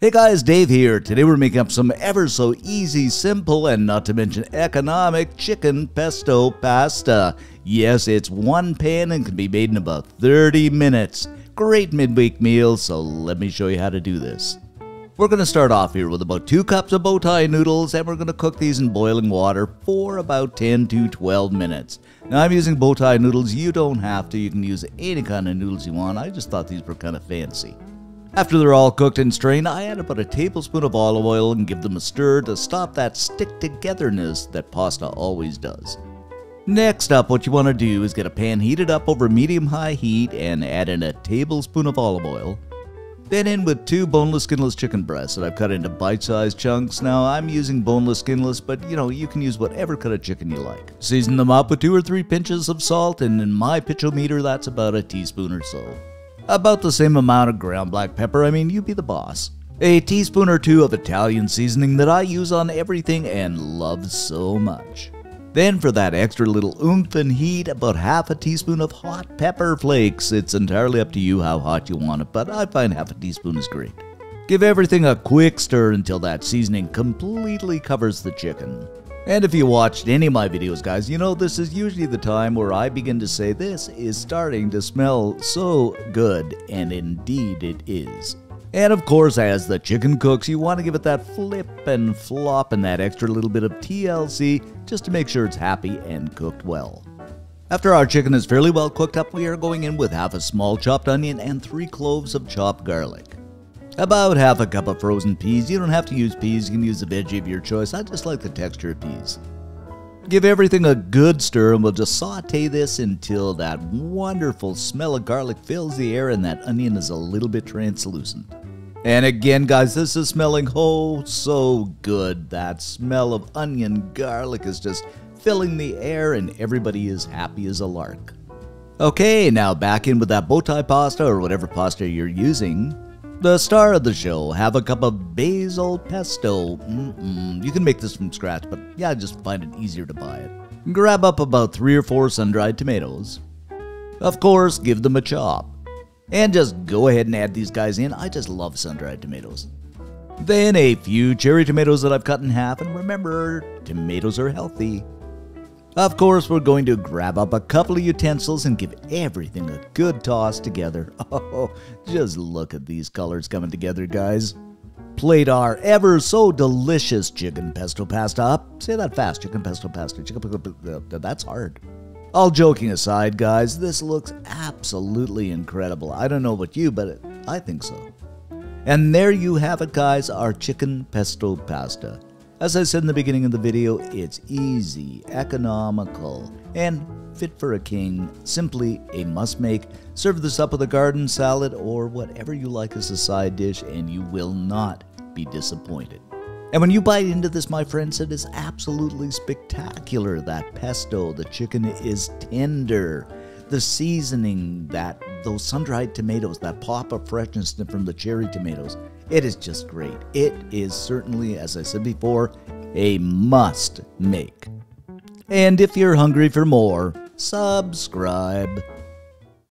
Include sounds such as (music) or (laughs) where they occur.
Hey guys, Dave here. Today we're making up some ever so easy, simple, and not to mention economic chicken pesto pasta. Yes, it's one pan and can be made in about 30 minutes. Great midweek meal, so let me show you how to do this. We're going to start off here with about 2 cups of bow tie noodles and we're going to cook these in boiling water for about 10 to 12 minutes. Now I'm using bow tie noodles, you don't have to, you can use any kind of noodles you want, I just thought these were kind of fancy. After they're all cooked and strained, I add about a tablespoon of olive oil and give them a stir to stop that stick togetherness that pasta always does. Next up, what you want to do is get a pan heated up over medium-high heat and add in a tablespoon of olive oil. Then in with two boneless skinless chicken breasts that I've cut into bite-sized chunks. Now I'm using boneless skinless, but you know, you can use whatever cut of chicken you like. Season them up with two or three pinches of salt, and in my pinchometer, that's about a teaspoon or so. About the same amount of ground black pepper, I mean, you be the boss. A teaspoon or two of Italian seasoning that I use on everything and love so much. Then for that extra little oomph and heat, about half a teaspoon of hot pepper flakes. It's entirely up to you how hot you want it, but I find half a teaspoon is great. Give everything a quick stir until that seasoning completely covers the chicken. And if you watched any of my videos, guys, you know this is usually the time where I begin to say this is starting to smell so good, and indeed it is. And of course, as the chicken cooks, you want to give it that flip and flop and that extra little bit of TLC just to make sure it's happy and cooked well. After our chicken is fairly well cooked up, we are going in with half a small chopped onion and three cloves of chopped garlic. About half a cup of frozen peas. You don't have to use peas, you can use a veggie of your choice. I just like the texture of peas. Give everything a good stir and we'll just saute this until that wonderful smell of garlic fills the air and that onion is a little bit translucent. And again, guys, this is smelling oh so good. That smell of onion garlic is just filling the air and everybody is happy as a lark. Okay, now back in with that bow tie pasta or whatever pasta you're using. The star of the show, have a cup of basil pesto. Mm-mm. You can make this from scratch, but yeah, I just find it easier to buy it. Grab up about three or four sun-dried tomatoes. Of course, give them a chop. And just go ahead and add these guys in. I just love sun-dried tomatoes. Then a few cherry tomatoes that I've cut in half, and remember, tomatoes are healthy. Of course, we're going to grab up a couple of utensils and give everything a good toss together. (laughs) Oh, just look at these colors coming together, guys. Plate our ever so delicious chicken pesto pasta up. Say that fast, chicken pesto pasta. Chicken, uh, that's hard. All joking aside, guys, this looks absolutely incredible. I don't know about you, but I think so. And there you have it, guys, our chicken pesto pasta. As I said in the beginning of the video, it's easy, economical, and fit for a king. Simply a must make. Serve this up with a garden salad or whatever you like as a side dish, and you will not be disappointed. And when you bite into this, my friends, it is absolutely spectacular. That pesto, the chicken is tender. The seasoning, that those sun-dried tomatoes, that pop of freshness from the cherry tomatoes, it is just great. It is certainly, as I said before, a must make. And if you're hungry for more, subscribe.